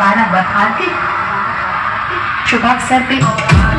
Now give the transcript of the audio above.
बारह बखाते शुभ अवसर पे।